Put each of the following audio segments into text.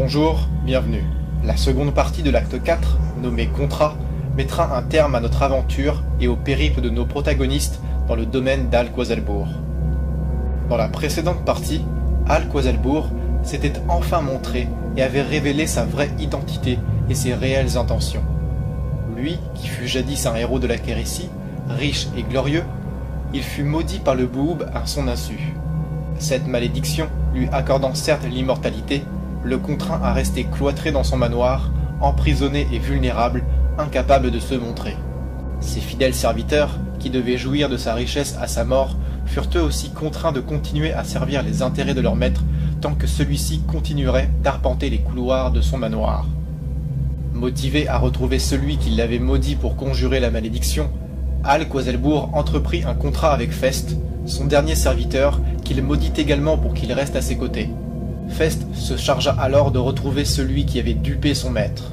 Bonjour, bienvenue. La seconde partie de l'acte 4, nommée Contrat, mettra un terme à notre aventure et au périple de nos protagonistes dans le domaine d'Al-Quazalbourg. Dans la précédente partie, Al-Quazalbourg s'était enfin montré et avait révélé sa vraie identité et ses réelles intentions. Lui, qui fut jadis un héros de la Kérissie, riche et glorieux, il fut maudit par le Boob à son insu. Cette malédiction, lui accordant certes l'immortalité, le contraint à rester cloîtré dans son manoir, emprisonné et vulnérable, incapable de se montrer. Ses fidèles serviteurs, qui devaient jouir de sa richesse à sa mort, furent eux aussi contraints de continuer à servir les intérêts de leur maître tant que celui-ci continuerait d'arpenter les couloirs de son manoir. Motivé à retrouver celui qui l'avait maudit pour conjurer la malédiction, Al Quaselbourg entreprit un contrat avec Fest, son dernier serviteur, qu'il maudit également pour qu'il reste à ses côtés. Fest se chargea alors de retrouver celui qui avait dupé son maître.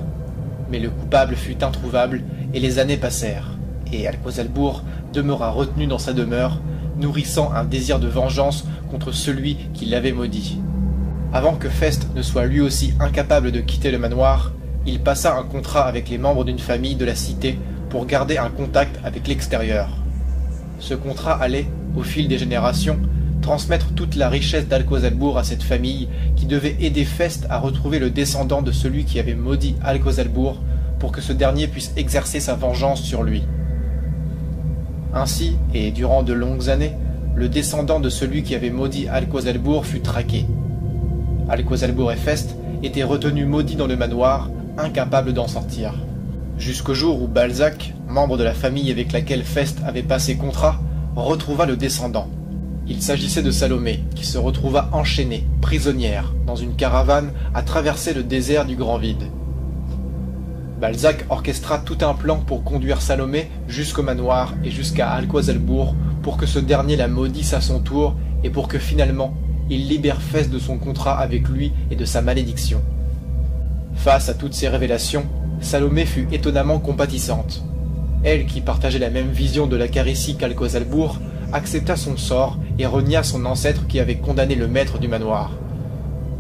Mais le coupable fut introuvable et les années passèrent, et Alquazelbourg demeura retenu dans sa demeure, nourrissant un désir de vengeance contre celui qui l'avait maudit. Avant que Fest ne soit lui aussi incapable de quitter le manoir, il passa un contrat avec les membres d'une famille de la cité pour garder un contact avec l'extérieur. Ce contrat allait, au fil des générations, transmettre toute la richesse d'Alcozelbourg à cette famille qui devait aider Fest à retrouver le descendant de celui qui avait maudit Alcozelbourg pour que ce dernier puisse exercer sa vengeance sur lui. Ainsi, et durant de longues années, le descendant de celui qui avait maudit Alcozelbourg fut traqué. Alcozelbourg et Fest étaient retenus maudits dans le manoir, incapables d'en sortir. Jusqu'au jour où Balzac, membre de la famille avec laquelle Fest avait passé contrat, retrouva le descendant, il s'agissait de Salomé, qui se retrouva enchaînée, prisonnière, dans une caravane à traverser le désert du Grand Vide. Balzac orchestra tout un plan pour conduire Salomé jusqu'au manoir et jusqu'à Alquazelbourg pour que ce dernier la maudisse à son tour et pour que finalement il libère Fès de son contrat avec lui et de sa malédiction. Face à toutes ces révélations, Salomé fut étonnamment compatissante. Elle, qui partageait la même vision de la Carissie qu'Alquazelbourg, accepta son sort et renia son ancêtre qui avait condamné le maître du manoir.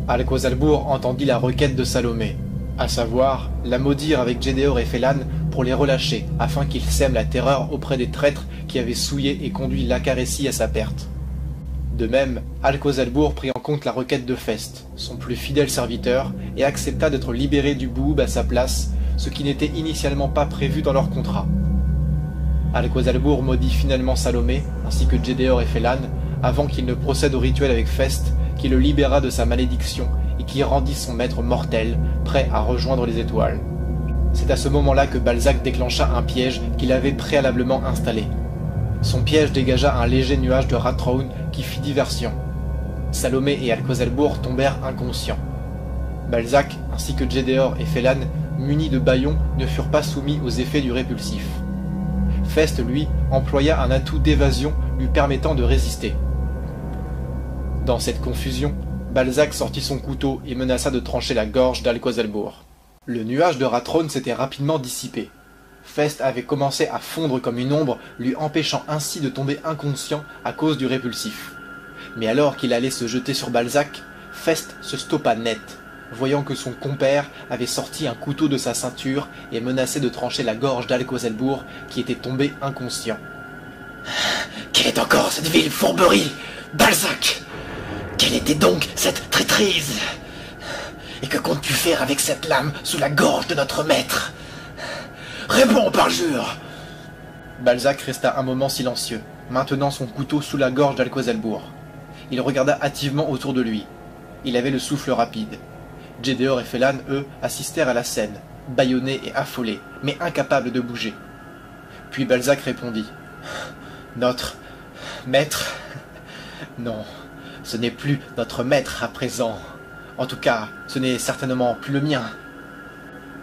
Alquazalbourg entendit la requête de Salomé, à savoir la maudire avec Gédéor et Félan pour les relâcher, afin qu'ils sèment la terreur auprès des traîtres qui avaient souillé et conduit l'Acarécie à sa perte. De même, Alquazalbourg prit en compte la requête de Fest, son plus fidèle serviteur, et accepta d'être libéré du Boob à sa place, ce qui n'était initialement pas prévu dans leur contrat. Alquazalbourg maudit finalement Salomé, ainsi que Gédéor et Félan, avant qu'il ne procède au rituel avec Fest, qui le libéra de sa malédiction et qui rendit son maître mortel, prêt à rejoindre les étoiles. C'est à ce moment-là que Balzac déclencha un piège qu'il avait préalablement installé. Son piège dégagea un léger nuage de Ratraun qui fit diversion. Salomé et Alquazalbourg tombèrent inconscients. Balzac, ainsi que Gédéor et Félan, munis de bâillons, ne furent pas soumis aux effets du répulsif. Fest, lui, employa un atout d'évasion lui permettant de résister. Dans cette confusion, Balzac sortit son couteau et menaça de trancher la gorge d'Alquazelbourg. Le nuage de Ratrone s'était rapidement dissipé. Fest avait commencé à fondre comme une ombre, lui empêchant ainsi de tomber inconscient à cause du répulsif. Mais alors qu'il allait se jeter sur Balzac, Fest se stoppa net, voyant que son compère avait sorti un couteau de sa ceinture et menaçait de trancher la gorge d'Alcozelbourg qui était tombé inconscient. Quelle est encore cette ville fourberie? Balzac Quelle était donc cette traîtrise Et que comptes-tu faire avec cette lame sous la gorge de notre maître Réponds, parjure Balzac resta un moment silencieux, maintenant son couteau sous la gorge d'Alcozelbourg. Il regarda hâtivement autour de lui. Il avait le souffle rapide. Gédéor et Félan, eux, assistèrent à la scène, bâillonnés et affolés, mais incapables de bouger. Puis Balzac répondit. Notre maître? Non, ce n'est plus notre maître à présent. En tout cas, ce n'est certainement plus le mien.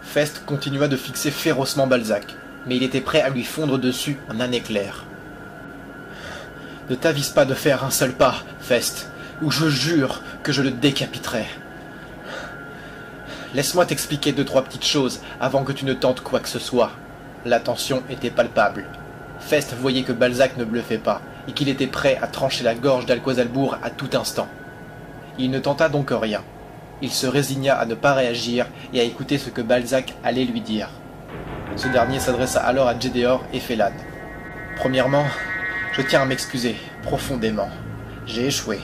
Fest continua de fixer férocement Balzac, mais il était prêt à lui fondre dessus en un éclair. Ne t'avise pas de faire un seul pas, Fest, ou je jure que je le décapiterai. Laisse-moi t'expliquer deux trois petites choses avant que tu ne tentes quoi que ce soit. La tension était palpable. Fest voyait que Balzac ne bluffait pas, et qu'il était prêt à trancher la gorge d'Alquazalbourg à tout instant. Il ne tenta donc rien. il se résigna à ne pas réagir et à écouter ce que Balzac allait lui dire. Ce dernier s'adressa alors à Gédéor et Félan. Premièrement, je tiens à m'excuser profondément. J'ai échoué.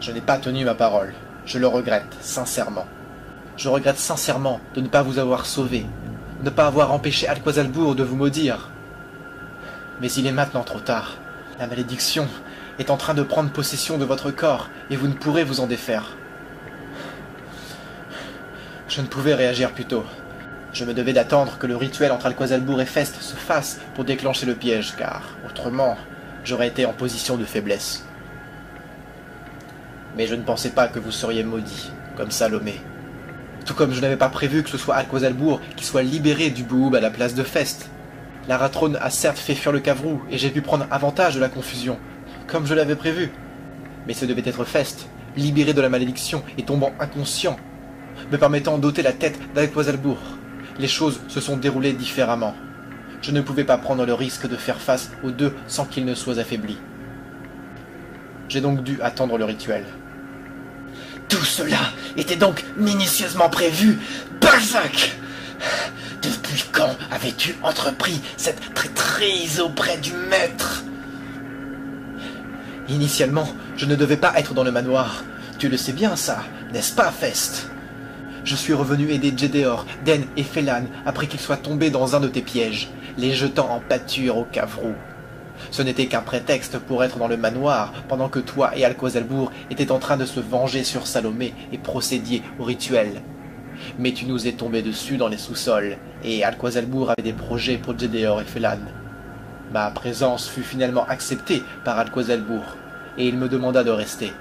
Je n'ai pas tenu ma parole. Je le regrette, sincèrement. Je regrette sincèrement de ne pas vous avoir sauvé, de ne pas avoir empêché Alquazalbourg de vous maudire. Mais il est maintenant trop tard. La malédiction est en train de prendre possession de votre corps et vous ne pourrez vous en défaire. Je ne pouvais réagir plus tôt. Je me devais d'attendre que le rituel entre Alquazalbourg et Fest se fasse pour déclencher le piège, car autrement, j'aurais été en position de faiblesse. Mais je ne pensais pas que vous seriez maudit, comme Salomé. Tout comme je n'avais pas prévu que ce soit Alquazalbourg qui soit libéré du Boob à la place de Fest. La Ratrone a certes fait fuir le Cavrou, et j'ai pu prendre avantage de la confusion, comme je l'avais prévu. Mais ce devait être Fest, libéré de la malédiction et tombant inconscient, me permettant d'ôter la tête d'Alquazalbourg. Les choses se sont déroulées différemment. Je ne pouvais pas prendre le risque de faire face aux deux sans qu'ils ne soient affaiblis. J'ai donc dû attendre le rituel. Tout cela était donc minutieusement prévu, Balzac Depuis quand avais-tu entrepris cette traîtrise auprès du maître? Initialement, je ne devais pas être dans le manoir. Tu le sais bien, ça, n'est-ce pas, Fest? Je suis revenu aider Gédéor, Den et Félan après qu'ils soient tombés dans un de tes pièges, les jetant en pâture au Cavrou. Ce n'était qu'un prétexte pour être dans le manoir pendant que toi et Alquazalbourg étaient en train de se venger sur Salomé et procédiez au rituel. Mais tu nous es tombé dessus dans les sous-sols, et Alquazalbourg avait des projets pour Gédéor et Félan. Ma présence fut finalement acceptée par Alquazalbourg, et il me demanda de rester.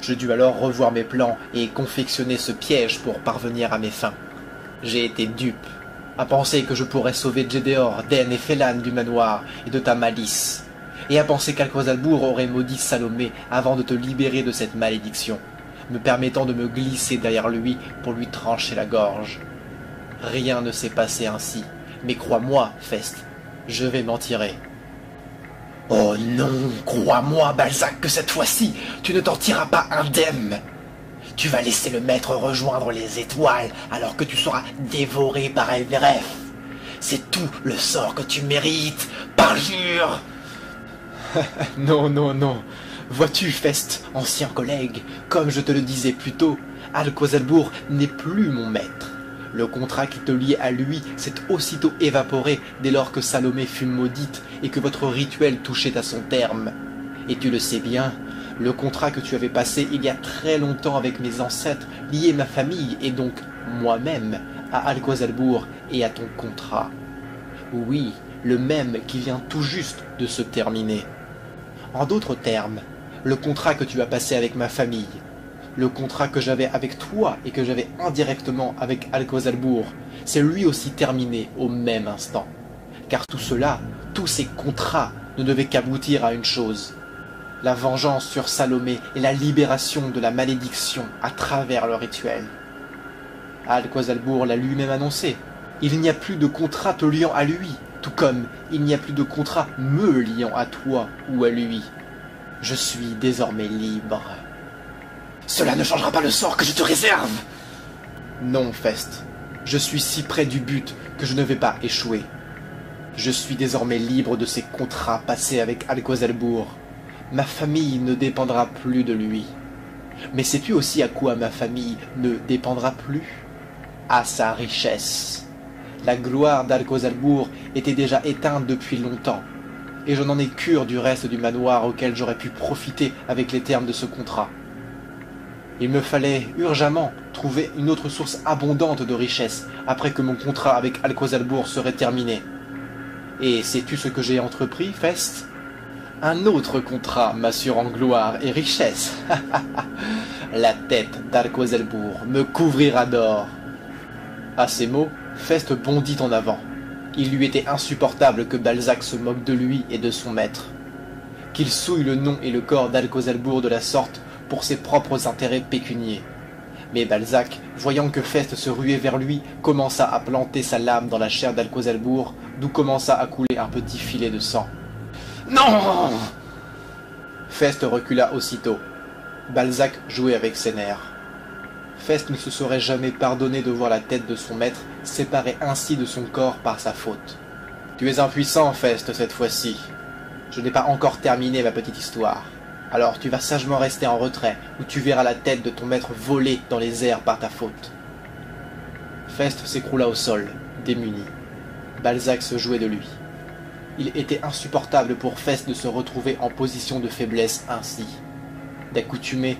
Je dus alors revoir mes plans et confectionner ce piège pour parvenir à mes fins. J'ai été dupe à penser que je pourrais sauver Gédéor, Den et Félan du manoir et de ta malice, et à penser qu'Alquazalbourg aurait maudit Salomé avant de te libérer de cette malédiction, me permettant de me glisser derrière lui pour lui trancher la gorge. Rien ne s'est passé ainsi, mais crois-moi, Fest, je vais m'en tirer. Oh non, crois-moi, Balzac, que cette fois-ci, tu ne t'en tireras pas indemne. Tu vas laisser le maître rejoindre les étoiles alors que tu seras dévoré par Elveref. C'est tout le sort que tu mérites, parjure Non, non, non. Vois-tu, Fest, ancien collègue, comme je te le disais plus tôt, Alquazalbourg n'est plus mon maître. Le contrat qui te liait à lui s'est aussitôt évaporé dès lors que Salomé fut maudite et que votre rituel touchait à son terme. Et tu le sais bien, le contrat que tu avais passé il y a très longtemps avec mes ancêtres liait ma famille et donc moi-même à Alquazalbourg et à ton contrat. Oui, le même qui vient tout juste de se terminer. En d'autres termes, le contrat que tu as passé avec ma famille, le contrat que j'avais avec toi et que j'avais indirectement avec Alquazalbourg, c'est lui aussi terminé au même instant. Car tout cela, tous ces contrats ne devaient qu'aboutir à une chose, la vengeance sur Salomé et la libération de la malédiction à travers le rituel. Alquazalbourg l'a lui-même annoncé. Il n'y a plus de contrat te liant à lui, tout comme il n'y a plus de contrat me liant à toi ou à lui. Je suis désormais libre. Cela ne changera pas le sort que je te réserve. Non, Fest. Je suis si près du but que je ne vais pas échouer. Je suis désormais libre de ces contrats passés avec Alquazalbourg ma famille ne dépendra plus de lui. Mais sais-tu aussi à quoi ma famille ne dépendra plus? À sa richesse. La gloire d'Alcozalbourg était déjà éteinte depuis longtemps, et je n'en ai cure du reste du manoir auquel j'aurais pu profiter avec les termes de ce contrat. Il me fallait urgemment trouver une autre source abondante de richesse après que mon contrat avec Alcozalbourg serait terminé. Et sais-tu ce que j'ai entrepris, Fest? Un autre contrat m'assurant gloire et richesse. La tête d'Alquazelbourg me couvrira d'or. À ces mots, Fest bondit en avant. Il lui était insupportable que Balzac se moque de lui et de son maître. Qu'il souille le nom et le corps d'Alcozelbourg de la sorte pour ses propres intérêts pécuniers. Mais Balzac, voyant que Fest se ruait vers lui, commença à planter sa lame dans la chair d'Alcozelbourg, d'où commença à couler un petit filet de sang. Non Fest recula aussitôt. Balzac jouait avec ses nerfs. Fest ne se serait jamais pardonné de voir la tête de son maître séparée ainsi de son corps par sa faute. Tu es impuissant, Fest, cette fois-ci. Je n'ai pas encore terminé ma petite histoire. Alors tu vas sagement rester en retrait, où tu verras la tête de ton maître voler dans les airs par ta faute. Fest s'écroula au sol, démuni. Balzac se jouait de lui. Il était insupportable pour Fest de se retrouver en position de faiblesse ainsi. D'accoutumé,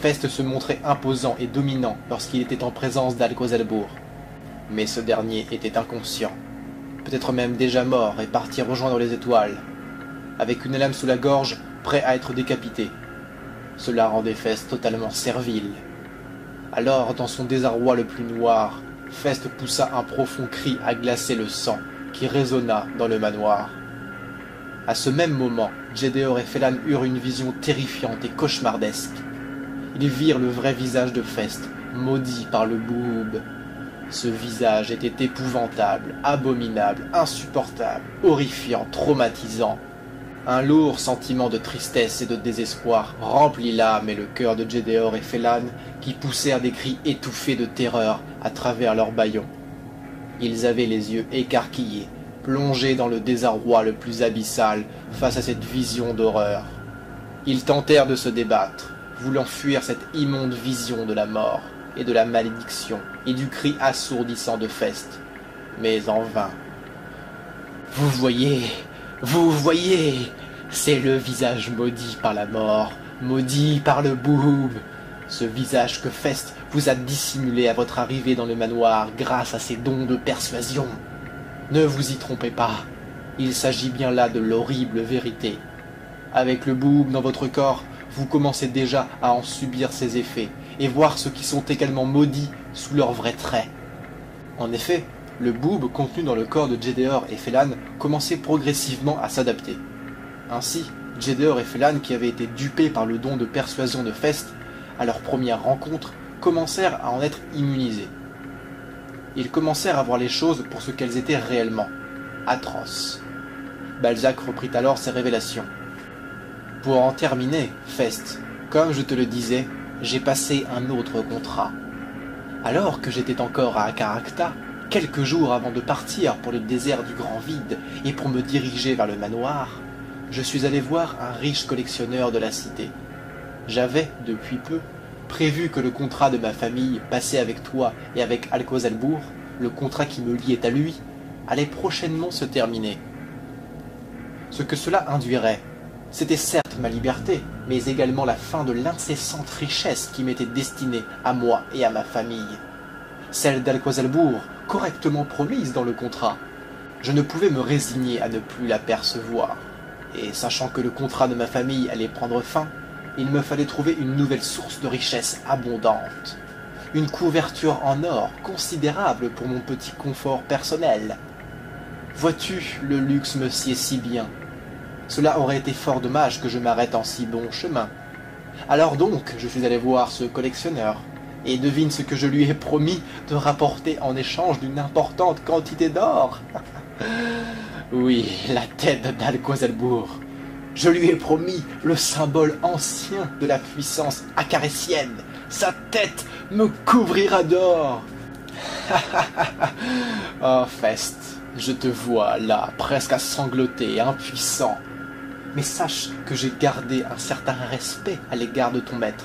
Fest se montrait imposant et dominant lorsqu'il était en présence d'Alcozelbourg. Mais ce dernier était inconscient, peut-être même déjà mort et parti rejoindre les étoiles, avec une lame sous la gorge, prêt à être décapité. Cela rendait Fest totalement servile. Alors, dans son désarroi le plus noir, Fest poussa un profond cri à glacer le sang qui résonna dans le manoir. À ce même moment, Gédéor et Félan eurent une vision terrifiante et cauchemardesque. Ils virent le vrai visage de Fest, maudit par le boob. Ce visage était épouvantable, abominable, insupportable, horrifiant, traumatisant. Un lourd sentiment de tristesse et de désespoir remplit l'âme et le cœur de Gédéor et Félan, qui poussèrent des cris étouffés de terreur à travers leurs bâillons. Ils avaient les yeux écarquillés, plongés dans le désarroi le plus abyssal face à cette vision d'horreur. Ils tentèrent de se débattre, voulant fuir cette immonde vision de la mort et de la malédiction et du cri assourdissant de Fest, mais en vain. Vous voyez, vous voyez, c'est le visage maudit par la mort, maudit par le boob, ce visage que Fest vous a dissimulé à votre arrivée dans le manoir grâce à ses dons de persuasion. Ne vous y trompez pas, il s'agit bien là de l'horrible vérité. Avec le boob dans votre corps, vous commencez déjà à en subir ses effets et voir ceux qui sont également maudits sous leurs vrais traits. En effet, le boob contenu dans le corps de Gédéor et Félan commençait progressivement à s'adapter. Ainsi, Gédéor et Félan, qui avaient été dupés par le don de persuasion de Fest à leur première rencontre, commencèrent à en être immunisés. Ils commencèrent à voir les choses pour ce qu'elles étaient réellement, atroces. Balzac reprit alors ses révélations. Pour en terminer, Fest, comme je te le disais, j'ai passé un autre contrat. Alors que j'étais encore à Acaracta, quelques jours avant de partir pour le désert du Grand Vide et pour me diriger vers le manoir, je suis allé voir un riche collectionneur de la cité. J'avais, depuis peu, prévu que le contrat de ma famille passé avec toi et avec Alcozalbourg, le contrat qui me liait à lui, allait prochainement se terminer. Ce que cela induirait, c'était ma liberté, mais également la fin de l'incessante richesse qui m'était destinée à moi et à ma famille. Celle d'Alcozalbourg, correctement promise dans le contrat. Je ne pouvais me résigner à ne plus la percevoir. Et sachant que le contrat de ma famille allait prendre fin, il me fallait trouver une nouvelle source de richesse abondante. Une couverture en or considérable pour mon petit confort personnel. Vois-tu, le luxe me sied si bien. Cela aurait été fort dommage que je m'arrête en si bon chemin. Alors donc, je suis allé voir ce collectionneur, et devine ce que je lui ai promis de rapporter en échange d'une importante quantité d'or. oui, la tête d'Alcozelbourg. Je lui ai promis le symbole ancien de la puissance acaricienne. Sa tête me couvrira d'or. oh, Fest, je te vois là, presque à sangloter, impuissant. Mais sache que j'ai gardé un certain respect à l'égard de ton maître.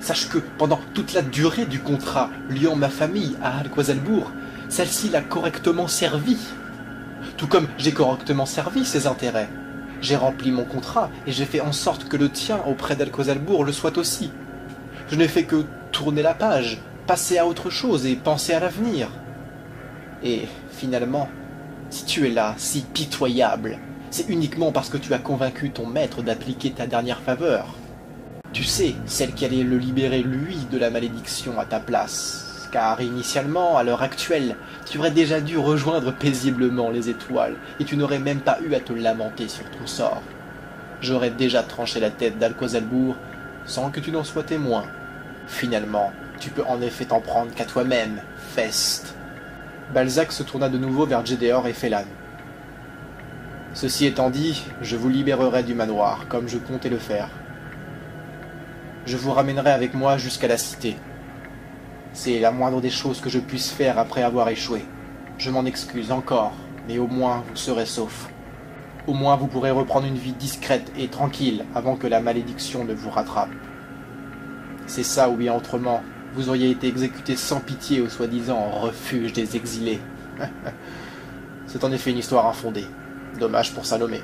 Sache que pendant toute la durée du contrat liant ma famille à Alquazelbourg, celle-ci l'a correctement servi. Tout comme j'ai correctement servi ses intérêts. J'ai rempli mon contrat et j'ai fait en sorte que le tien auprès d'Alcozalbourg le soit aussi. Je n'ai fait que tourner la page, passer à autre chose et penser à l'avenir. Et finalement, si tu es là, si pitoyable, c'est uniquement parce que tu as convaincu ton maître d'appliquer ta dernière faveur. Tu sais, celle qui allait le libérer lui de la malédiction à ta place. Car initialement, à l'heure actuelle, tu aurais déjà dû rejoindre paisiblement les étoiles, et tu n'aurais même pas eu à te lamenter sur ton sort. J'aurais déjà tranché la tête d'Alcozalbourg sans que tu n'en sois témoin. Finalement, tu peux en effet t'en prendre qu'à toi-même, Fest. Balzac se tourna de nouveau vers Gédéor et Félan. Ceci étant dit, je vous libérerai du manoir, comme je comptais le faire. Je vous ramènerai avec moi jusqu'à la cité. C'est la moindre des choses que je puisse faire après avoir échoué. Je m'en excuse encore, mais au moins vous serez sauf. Au moins vous pourrez reprendre une vie discrète et tranquille avant que la malédiction ne vous rattrape. C'est ça ou bien autrement, vous auriez été exécuté sans pitié au soi-disant refuge des exilés. C'est en effet une histoire infondée. Dommage pour Salomé.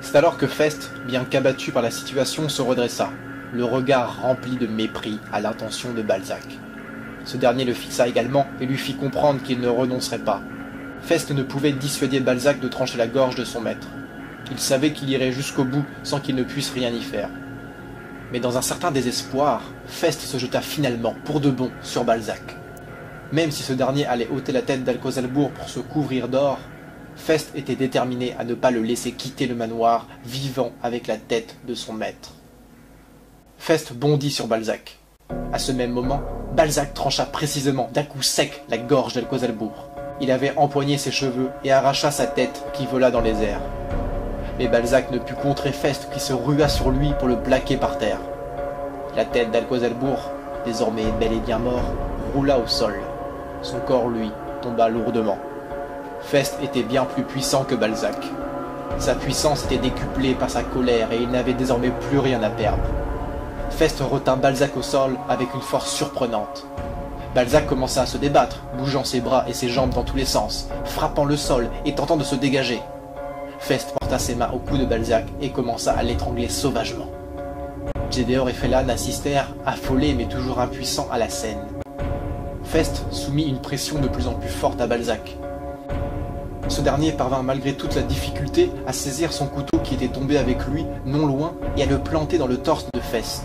C'est alors que Fest, bien qu'abattu par la situation, se redressa, le regard rempli de mépris à l'intention de Balzac. Ce dernier le fixa également et lui fit comprendre qu'il ne renoncerait pas. Fest ne pouvait dissuader Balzac de trancher la gorge de son maître. Il savait qu'il irait jusqu'au bout sans qu'il ne puisse rien y faire. Mais dans un certain désespoir, Fest se jeta finalement, pour de bon, sur Balzac. Même si ce dernier allait ôter la tête d'Alcozalbourg pour se couvrir d'or, Fest était déterminé à ne pas le laisser quitter le manoir vivant avec la tête de son maître. Fest bondit sur Balzac. À ce même moment, Balzac trancha précisément d'un coup sec la gorge d'Alcozalbourg. Il avait empoigné ses cheveux et arracha sa tête qui vola dans les airs. Mais Balzac ne put contrer Fest qui se rua sur lui pour le plaquer par terre. La tête d'Alcozalbourg, désormais bel et bien mort, roula au sol. Son corps, lui, tomba lourdement. Fest était bien plus puissant que Balzac. Sa puissance était décuplée par sa colère et il n'avait désormais plus rien à perdre. Fest retint Balzac au sol avec une force surprenante. Balzac commença à se débattre, bougeant ses bras et ses jambes dans tous les sens, frappant le sol et tentant de se dégager. Fest porta ses mains au cou de Balzac et commença à l'étrangler sauvagement. Gédéor et Félan assistèrent, affolés mais toujours impuissants, à la scène. Fest soumit une pression de plus en plus forte à Balzac. Ce dernier parvint malgré toute la difficulté à saisir son couteau qui était tombé avec lui non loin et à le planter dans le torse de Fest.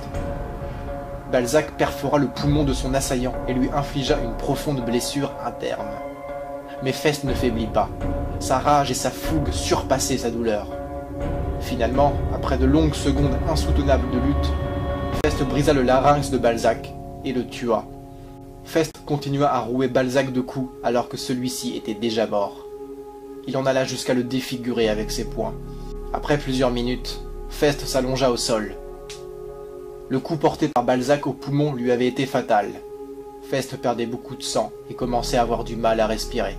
Balzac perfora le poumon de son assaillant et lui infligea une profonde blessure interne. Mais Fest ne faiblit pas. Sa rage et sa fougue surpassaient sa douleur. Finalement, après de longues secondes insoutenables de lutte, Fest brisa le larynx de Balzac et le tua. Fest continua à rouer Balzac de coups alors que celui-ci était déjà mort. Il en alla jusqu'à le défigurer avec ses poings. Après plusieurs minutes, Fest s'allongea au sol. Le coup porté par Balzac au poumon lui avait été fatal. Fest perdait beaucoup de sang et commençait à avoir du mal à respirer.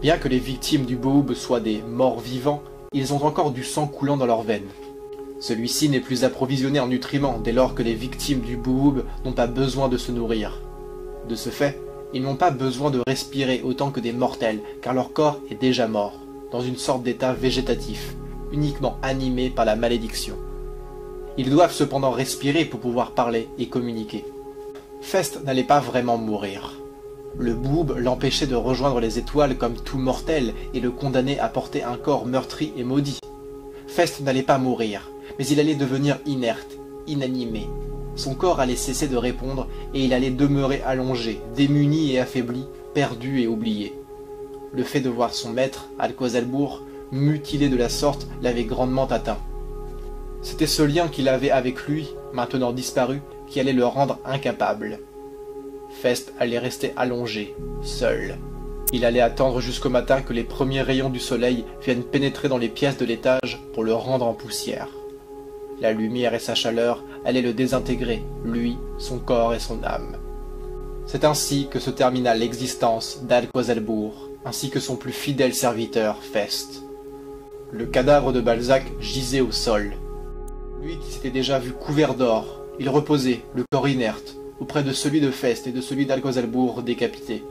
Bien que les victimes du Bohub soient des morts vivants, ils ont encore du sang coulant dans leurs veines. Celui-ci n'est plus approvisionné en nutriments dès lors que les victimes du Bohub n'ont pas besoin de se nourrir. De ce fait, ils n'ont pas besoin de respirer autant que des mortels, car leur corps est déjà mort, dans une sorte d'état végétatif, uniquement animé par la malédiction. Ils doivent cependant respirer pour pouvoir parler et communiquer. Fest n'allait pas vraiment mourir. Le boob l'empêchait de rejoindre les étoiles comme tout mortel et le condamnait à porter un corps meurtri et maudit. Fest n'allait pas mourir, mais il allait devenir inerte, inanimé. Son corps allait cesser de répondre et il allait demeurer allongé, démuni et affaibli, perdu et oublié. Le fait de voir son maître, Alcozelbourg, mutilé de la sorte, l'avait grandement atteint. C'était ce lien qu'il avait avec lui, maintenant disparu, qui allait le rendre incapable. Fest allait rester allongé, seul. Il allait attendre jusqu'au matin que les premiers rayons du soleil viennent pénétrer dans les pièces de l'étage pour le rendre en poussière. La lumière et sa chaleur allaient le désintégrer, lui, son corps et son âme. C'est ainsi que se termina l'existence d'Alquazelbourg, ainsi que son plus fidèle serviteur, Fest. Le cadavre de Balzac gisait au sol. Lui qui s'était déjà vu couvert d'or, il reposait, le corps inerte, auprès de celui de Fest et de celui d'Alcozelbourg décapité.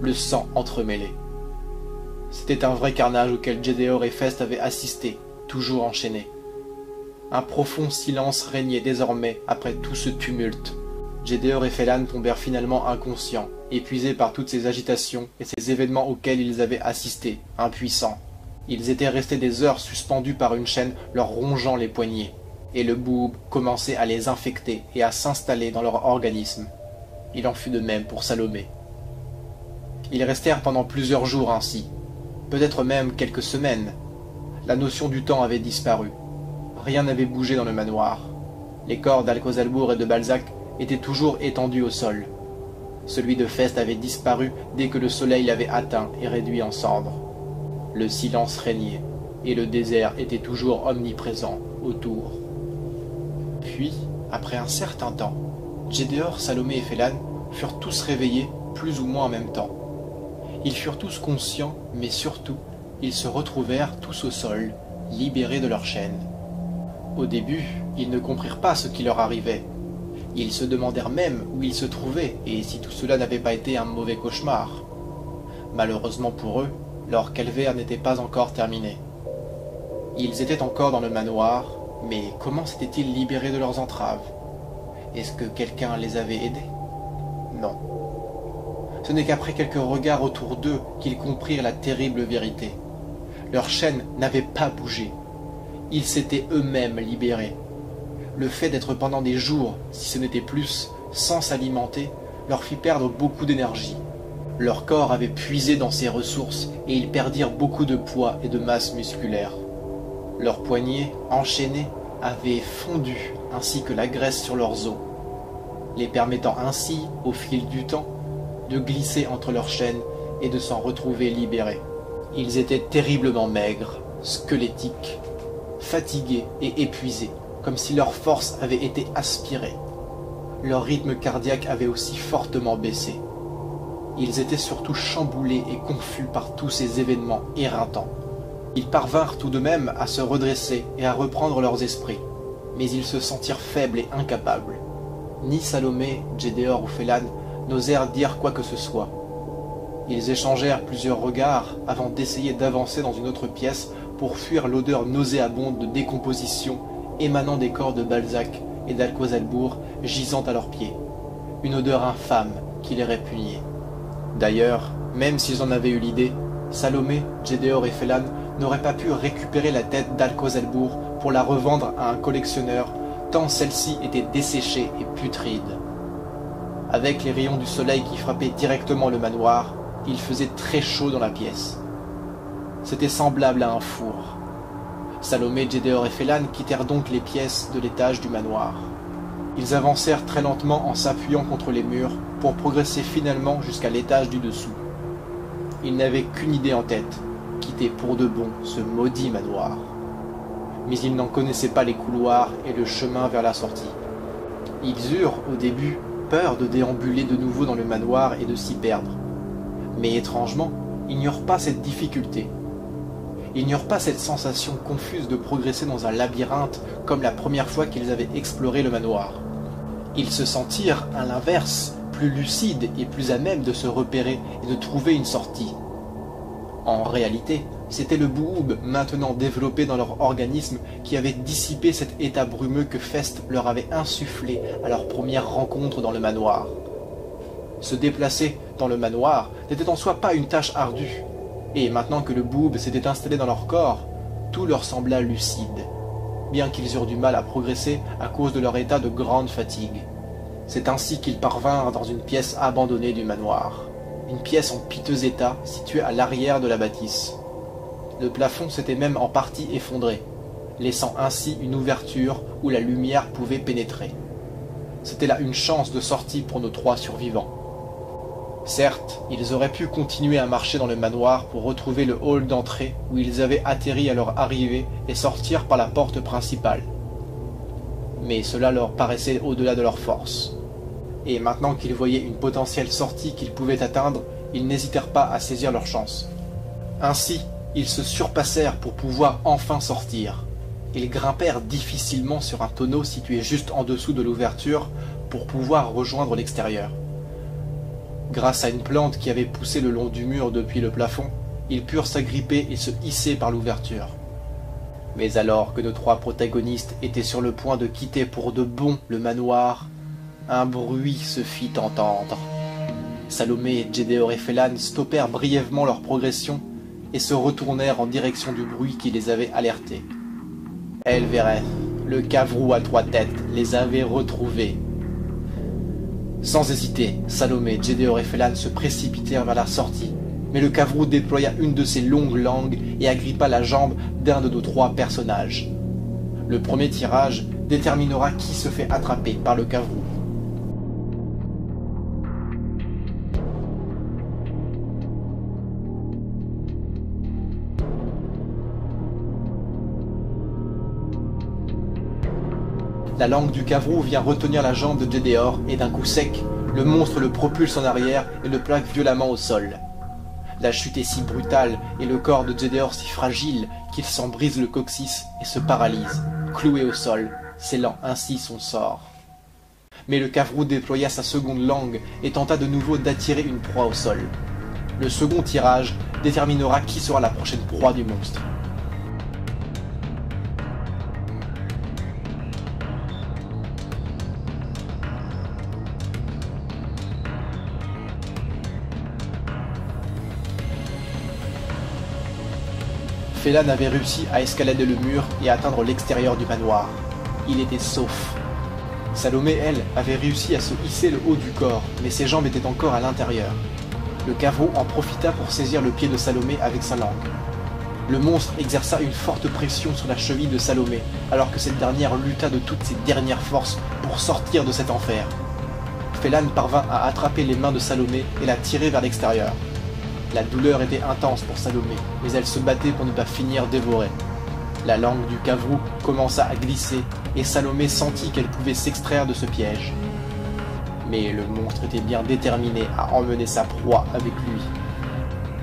Le sang entremêlé. C'était un vrai carnage auquel Gédéor et Fest avaient assisté, toujours enchaînés. Un profond silence régnait désormais après tout ce tumulte. Gédéor et Félan tombèrent finalement inconscients, épuisés par toutes ces agitations et ces événements auxquels ils avaient assisté, impuissants. Ils étaient restés des heures suspendus par une chaîne leur rongeant les poignets, et le boob commençait à les infecter et à s'installer dans leur organisme. Il en fut de même pour Salomé. Ils restèrent pendant plusieurs jours ainsi, peut-être même quelques semaines. La notion du temps avait disparu. Rien n'avait bougé dans le manoir. Les corps d'Alcozalbourg et de Balzac étaient toujours étendus au sol. Celui de Fest avait disparu dès que le soleil l'avait atteint et réduit en cendres. Le silence régnait, et le désert était toujours omniprésent autour. Puis, après un certain temps, Gédéor, Salomé et Félan furent tous réveillés plus ou moins en même temps. Ils furent tous conscients, mais surtout, ils se retrouvèrent tous au sol, libérés de leurs chaînes. Au début, ils ne comprirent pas ce qui leur arrivait. Ils se demandèrent même où ils se trouvaient et si tout cela n'avait pas été un mauvais cauchemar. Malheureusement pour eux, leur calvaire n'était pas encore terminé. Ils étaient encore dans le manoir, mais comment s'étaient-ils libérés de leurs entraves? Est-ce que quelqu'un les avait aidés? Non. Ce n'est qu'après quelques regards autour d'eux qu'ils comprirent la terrible vérité. Leurs chaînes n'avaient pas bougé. Ils s'étaient eux-mêmes libérés. Le fait d'être pendant des jours, si ce n'était plus, sans s'alimenter, leur fit perdre beaucoup d'énergie. Leur corps avait puisé dans ses ressources et ils perdirent beaucoup de poids et de masse musculaire. Leurs poignets, enchaînés, avaient fondu ainsi que la graisse sur leurs os, les permettant ainsi, au fil du temps, de glisser entre leurs chaînes et de s'en retrouver libérés. Ils étaient terriblement maigres, squelettiques, fatigués et épuisés, comme si leur force avait été aspirée. Leur rythme cardiaque avait aussi fortement baissé. Ils étaient surtout chamboulés et confus par tous ces événements éreintants. Ils parvinrent tout de même à se redresser et à reprendre leurs esprits, mais ils se sentirent faibles et incapables. Ni Salomé, Gédéor ou Félan n'osèrent dire quoi que ce soit. Ils échangèrent plusieurs regards avant d'essayer d'avancer dans une autre pièce pour fuir l'odeur nauséabonde de décomposition émanant des corps de Balzac et d'Alcozalbourg gisant à leurs pieds. Une odeur infâme qui les répugnait. D'ailleurs, même s'ils en avaient eu l'idée, Salomé, Gédéor et Félan n'auraient pas pu récupérer la tête d'Alcozalbourg pour la revendre à un collectionneur, tant celle-ci était desséchée et putride. Avec les rayons du soleil qui frappaient directement le manoir, il faisait très chaud dans la pièce. C'était semblable à un four. Salomé, Gédéor et Félan quittèrent donc les pièces de l'étage du manoir. Ils avancèrent très lentement en s'appuyant contre les murs pour progresser finalement jusqu'à l'étage du dessous. Ils n'avaient qu'une idée en tête, quitter pour de bon ce maudit manoir. Mais ils n'en connaissaient pas les couloirs et le chemin vers la sortie. Ils eurent, au début, peur de déambuler de nouveau dans le manoir et de s'y perdre. Mais étrangement, ils n'eurent pas cette difficulté. Ils n'eurent pas cette sensation confuse de progresser dans un labyrinthe comme la première fois qu'ils avaient exploré le manoir. Ils se sentirent, à l'inverse, plus lucides et plus à même de se repérer et de trouver une sortie. En réalité, c'était le boob maintenant développé dans leur organisme qui avait dissipé cet état brumeux que Fest leur avait insufflé à leur première rencontre dans le manoir. Se déplacer dans le manoir n'était en soi pas une tâche ardue, et maintenant que le boob s'était installé dans leur corps, tout leur sembla lucide bien qu'ils eurent du mal à progresser à cause de leur état de grande fatigue. C'est ainsi qu'ils parvinrent dans une pièce abandonnée du manoir, une pièce en piteux état située à l'arrière de la bâtisse. Le plafond s'était même en partie effondré, laissant ainsi une ouverture où la lumière pouvait pénétrer. C'était là une chance de sortie pour nos trois survivants. Certes, ils auraient pu continuer à marcher dans le manoir pour retrouver le hall d'entrée où ils avaient atterri à leur arrivée et sortir par la porte principale. Mais cela leur paraissait au-delà de leurs forces. Et maintenant qu'ils voyaient une potentielle sortie qu'ils pouvaient atteindre, ils n'hésitèrent pas à saisir leur chance. Ainsi, ils se surpassèrent pour pouvoir enfin sortir. Ils grimpèrent difficilement sur un tonneau situé juste en dessous de l'ouverture pour pouvoir rejoindre l'extérieur. Grâce à une plante qui avait poussé le long du mur depuis le plafond, ils purent s'agripper et se hisser par l'ouverture. Mais alors que nos trois protagonistes étaient sur le point de quitter pour de bon le manoir, un bruit se fit entendre. Salomé, et Félan stoppèrent brièvement leur progression et se retournèrent en direction du bruit qui les avait alertés. Elvéreth, le cavrou à trois têtes, les avait retrouvés sans hésiter, Salomé, Gédéor et Félan se précipitèrent vers la sortie, mais le cavrou déploya une de ses longues langues et agrippa la jambe d'un de nos trois personnages. Le premier tirage déterminera qui se fait attraper par le cavrou. La langue du cavrou vient retenir la jambe de Gédéor et d'un coup sec, Le monstre le propulse en arrière et le plaque violemment au sol. La chute est si brutale et le corps de Gédéor si fragile qu'il s'en brise le coccyx et se paralyse, cloué au sol, scellant ainsi son sort. Mais le cavroux déploya sa seconde langue et tenta de nouveau d'attirer une proie au sol. Le second tirage déterminera qui sera la prochaine proie du monstre. Félan avait réussi à escalader le mur et atteindre l'extérieur du manoir. Il était sauf. Salomé, elle, avait réussi à se hisser le haut du corps, mais ses jambes étaient encore à l'intérieur. Le caveau en profita pour saisir le pied de Salomé avec sa langue. Le monstre exerça une forte pression sur la cheville de Salomé, alors que cette dernière lutta de toutes ses dernières forces pour sortir de cet enfer. Félan parvint à attraper les mains de Salomé et la tirer vers l'extérieur. La douleur était intense pour Salomé, mais elle se battait pour ne pas finir dévorée. La langue du cavrou commença à glisser, et Salomé sentit qu'elle pouvait s'extraire de ce piège. Mais le monstre était bien déterminé à emmener sa proie avec lui.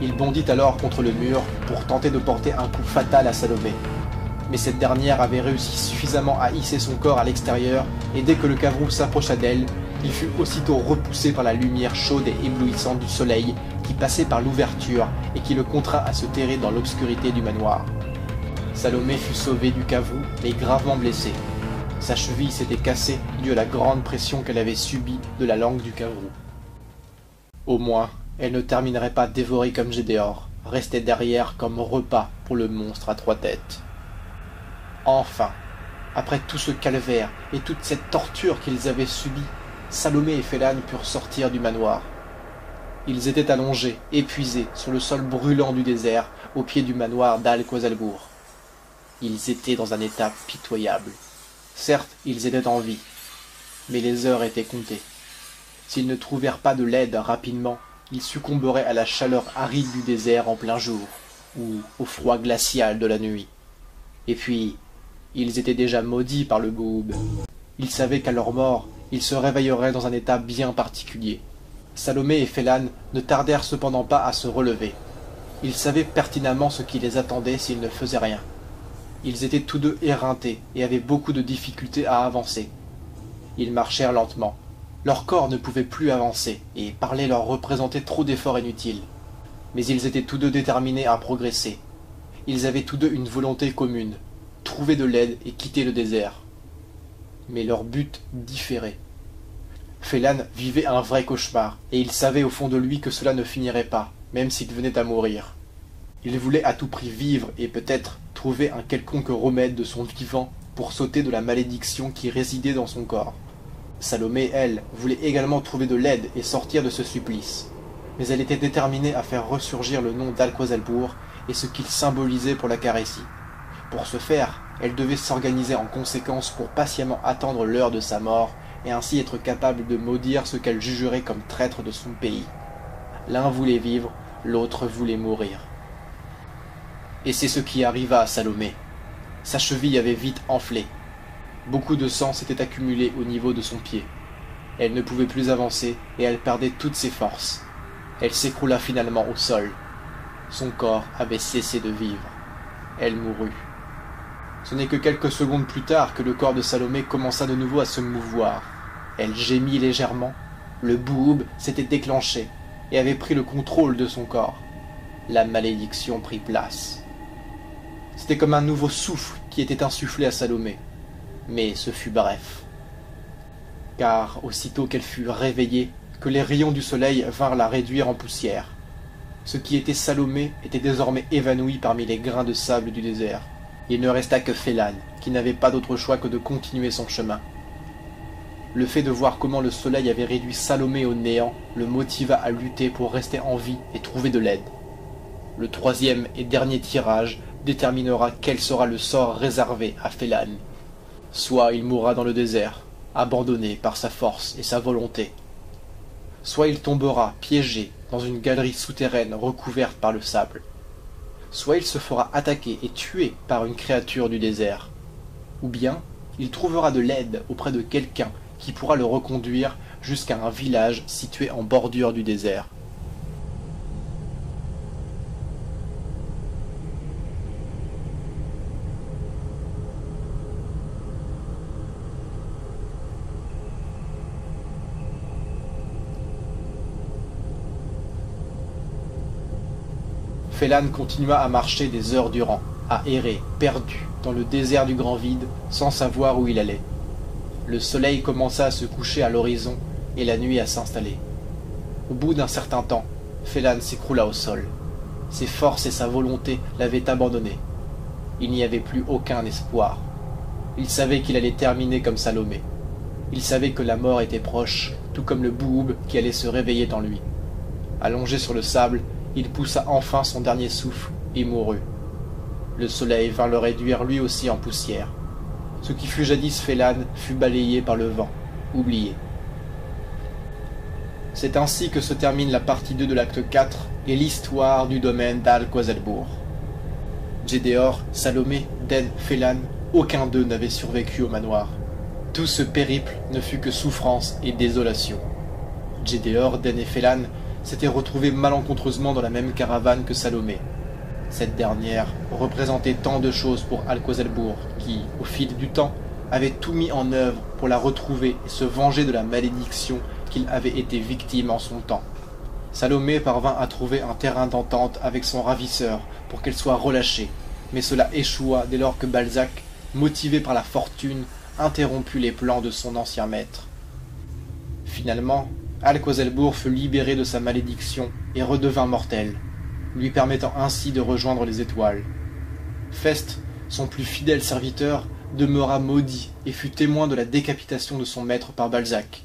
Il bondit alors contre le mur pour tenter de porter un coup fatal à Salomé. Mais cette dernière avait réussi suffisamment à hisser son corps à l'extérieur, et dès que le cavrou s'approcha d'elle, il fut aussitôt repoussé par la lumière chaude et éblouissante du soleil qui passait par l'ouverture et qui le contraint à se terrer dans l'obscurité du manoir. Salomé fut sauvée du caveau, mais gravement blessée. Sa cheville s'était cassée due à la grande pression qu'elle avait subie de la langue du caveau. Au moins, elle ne terminerait pas dévorée comme Gédéor, restait derrière comme repas pour le monstre à trois têtes. Enfin, après tout ce calvaire et toute cette torture qu'ils avaient subie, Salomé et Félan purent sortir du manoir. Ils étaient allongés, épuisés, sur le sol brûlant du désert, au pied du manoir dal quoisalbourg Ils étaient dans un état pitoyable. Certes, ils étaient en vie, mais les heures étaient comptées. S'ils ne trouvèrent pas de l'aide rapidement, ils succomberaient à la chaleur aride du désert en plein jour, ou au froid glacial de la nuit. Et puis, ils étaient déjà maudits par le boub. Ils savaient qu'à leur mort, ils se réveilleraient dans un état bien particulier. Salomé et Félan ne tardèrent cependant pas à se relever. Ils savaient pertinemment ce qui les attendait s'ils ne faisaient rien. Ils étaient tous deux éreintés et avaient beaucoup de difficultés à avancer. Ils marchèrent lentement. Leur corps ne pouvait plus avancer, et parler leur représentait trop d'efforts inutiles. Mais ils étaient tous deux déterminés à progresser. Ils avaient tous deux une volonté commune, trouver de l'aide et quitter le désert. Mais leur but différait. Félan vivait un vrai cauchemar, et il savait au fond de lui que cela ne finirait pas, même s'il venait à mourir. Il voulait à tout prix vivre et peut-être trouver un quelconque remède de son vivant pour sauter de la malédiction qui résidait dans son corps. Salomé, elle, voulait également trouver de l'aide et sortir de ce supplice. Mais elle était déterminée à faire ressurgir le nom d'Alquoiselbourg et ce qu'il symbolisait pour la Carétie. Pour ce faire, elle devait s'organiser en conséquence pour patiemment attendre l'heure de sa mort et ainsi être capable de maudire ce qu'elle jugerait comme traître de son pays. L'un voulait vivre, l'autre voulait mourir. Et c'est ce qui arriva à Salomé. Sa cheville avait vite enflé. Beaucoup de sang s'était accumulé au niveau de son pied. Elle ne pouvait plus avancer et elle perdait toutes ses forces. Elle s'écroula finalement au sol. Son corps avait cessé de vivre. Elle mourut. Ce n'est que quelques secondes plus tard que le corps de Salomé commença de nouveau à se mouvoir. Elle gémit légèrement. Le boob s'était déclenché et avait pris le contrôle de son corps. La malédiction prit place. C'était comme un nouveau souffle qui était insufflé à Salomé. Mais ce fut bref. Car aussitôt qu'elle fut réveillée, que les rayons du soleil vinrent la réduire en poussière. Ce qui était Salomé était désormais évanoui parmi les grains de sable du désert. Il ne resta que Félan, qui n'avait pas d'autre choix que de continuer son chemin. Le fait de voir comment le soleil avait réduit Salomé au néant le motiva à lutter pour rester en vie et trouver de l'aide. Le troisième et dernier tirage déterminera quel sera le sort réservé à Félan. Soit il mourra dans le désert, abandonné par sa force et sa volonté. Soit il tombera piégé dans une galerie souterraine recouverte par le sable soit il se fera attaquer et tuer par une créature du désert, ou bien il trouvera de l'aide auprès de quelqu'un qui pourra le reconduire jusqu'à un village situé en bordure du désert. Félan continua à marcher des heures durant, à errer, perdu, dans le désert du grand vide, sans savoir où il allait. Le soleil commença à se coucher à l'horizon et la nuit à s'installer. Au bout d'un certain temps, Félan s'écroula au sol. Ses forces et sa volonté l'avaient abandonné. Il n'y avait plus aucun espoir. Il savait qu'il allait terminer comme Salomé. Il savait que la mort était proche, tout comme le bouhoub qui allait se réveiller en lui. Allongé sur le sable, il poussa enfin son dernier souffle et mourut. Le soleil vint le réduire lui aussi en poussière. Ce qui fut jadis Félan fut balayé par le vent, oublié. C'est ainsi que se termine la partie 2 de l'acte 4 et l'histoire du domaine d'Al-Quazelbourg. Gédéor, Salomé, Den, Félan, aucun d'eux n'avait survécu au manoir. Tout ce périple ne fut que souffrance et désolation. Gédéor, Den et Félan s'étaient retrouvés malencontreusement dans la même caravane que Salomé. Cette dernière représentait tant de choses pour Alcozelbourg, qui, au fil du temps, avait tout mis en œuvre pour la retrouver et se venger de la malédiction qu'il avait été victime en son temps. Salomé parvint à trouver un terrain d'entente avec son ravisseur pour qu'elle soit relâchée, mais cela échoua dès lors que Balzac, motivé par la fortune, interromput les plans de son ancien maître. Finalement, Alcozelbourg fut libéré de sa malédiction et redevint mortel, lui permettant ainsi de rejoindre les étoiles. Fest, son plus fidèle serviteur, demeura maudit et fut témoin de la décapitation de son maître par Balzac.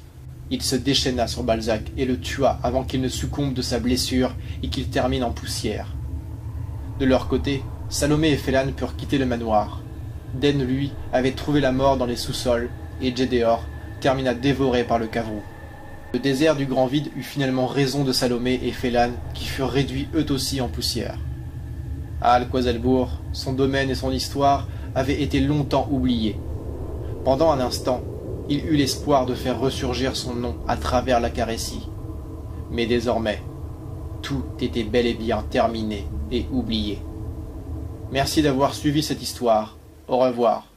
Il se déchaîna sur Balzac et le tua avant qu'il ne succombe de sa blessure et qu'il termine en poussière. De leur côté, Salomé et Félan purent quitter le manoir. Den, lui, avait trouvé la mort dans les sous-sols, et Gédéor termina dévoré par le cavrou. Le désert du grand vide eut finalement raison de Salomé et Félan, qui furent réduits eux aussi en poussière. À Al-Quazelbourg, son domaine et son histoire avaient été longtemps oubliés. Pendant un instant, il eut l'espoir de faire ressurgir son nom à travers la Carétie. Mais désormais, tout était bel et bien terminé et oublié. Merci d'avoir suivi cette histoire. Au revoir.